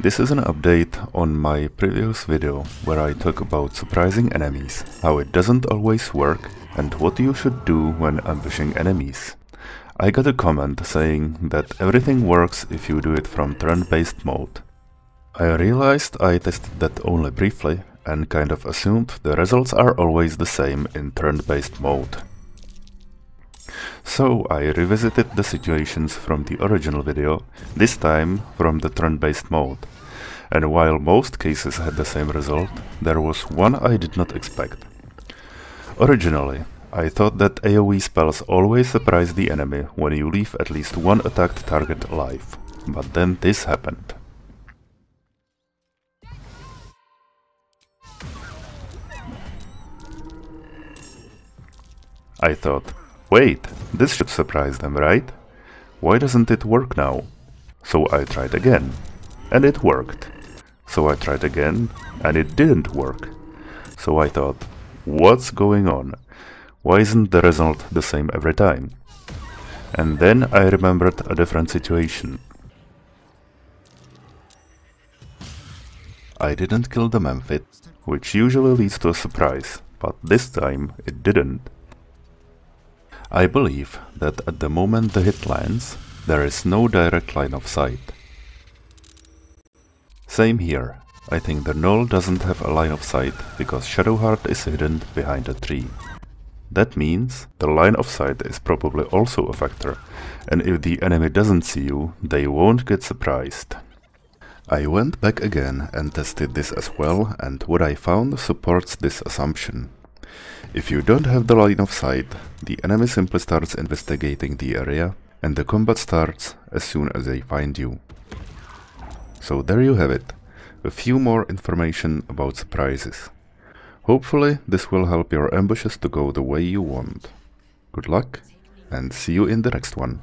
This is an update on my previous video where I talk about surprising enemies, how it doesn't always work and what you should do when ambushing enemies. I got a comment saying that everything works if you do it from turn-based mode. I realized I tested that only briefly and kind of assumed the results are always the same in turn-based mode. So I revisited the situations from the original video, this time from the turn-based mode. And while most cases had the same result, there was one I did not expect. Originally, I thought that AoE spells always surprise the enemy when you leave at least one attacked target alive, but then this happened. I thought, Wait, this should surprise them, right? Why doesn't it work now? So I tried again, and it worked. So I tried again, and it didn't work. So I thought, what's going on? Why isn't the result the same every time? And then I remembered a different situation. I didn't kill the Mephit, which usually leads to a surprise, but this time it didn't. I believe that at the moment the hit lands, there is no direct line of sight. Same here. I think the Gnoll doesn't have a line of sight because Shadowheart is hidden behind a tree. That means the line of sight is probably also a factor, and if the enemy doesn't see you, they won't get surprised. I went back again and tested this as well, and what I found supports this assumption. If you don't have the line of sight, the enemy simply starts investigating the area and the combat starts as soon as they find you. So there you have it, a few more information about surprises. Hopefully this will help your ambushes to go the way you want. Good luck and see you in the next one.